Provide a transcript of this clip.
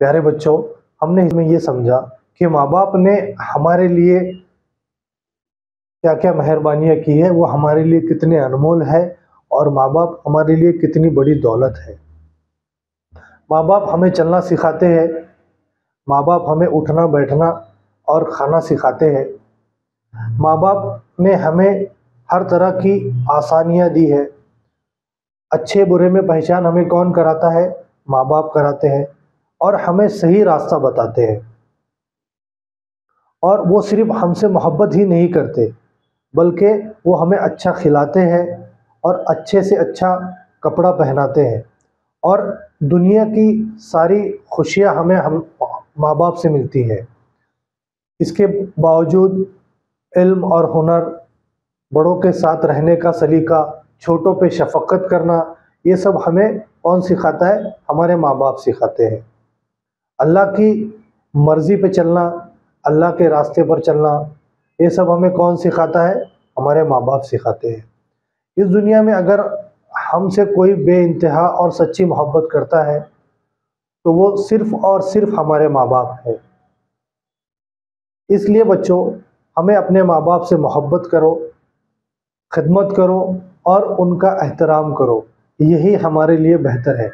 प्यारे बच्चों, हमने इसमें ये समझा कि माँ बाप ने हमारे लिए क्या क्या मेहरबानियाँ की है, वो हमारे लिए कितने अनमोल है और माँ बाप हमारे लिए कितनी बड़ी दौलत है। माँ बाप हमें चलना सिखाते हैं माँ बाप हमें उठना, बैठना और खाना सिखाते हैं। माँ बाप ने हमें हर तरह की आसानियाँ दी है। अच्छे बुरे में पहचान हमें कौन कराता है? माँ बाप कराते हैं। और हमें सही रास्ता बताते हैं। और वो सिर्फ़ हमसे मोहब्बत ही नहीं करते, बल्कि वो हमें अच्छा खिलाते हैं और अच्छे से अच्छा कपड़ा पहनाते हैं। और दुनिया की सारी खुशियाँ हमें हम माँ बाप से मिलती है। इसके बावजूद इल्म और हुनर, बड़ों के साथ रहने का सलीका, छोटों पे शफकत करना, ये सब हमें कौन सिखाता है? हमारे माँ बाप सिखाते हैं। अल्लाह की मर्ज़ी पे चलना, अल्लाह के रास्ते पर चलना, ये सब हमें कौन सिखाता है? हमारे माँ बाप सिखाते हैं। इस दुनिया में अगर हमसे कोई बे इंतहा और सच्ची मोहब्बत करता है तो वो सिर्फ़ और सिर्फ़ हमारे माँ बाप है। इसलिए बच्चों, हमें अपने माँ बाप से मोहब्बत करो, खिदमत करो और उनका एहतराम करो। यही हमारे लिए बेहतर है।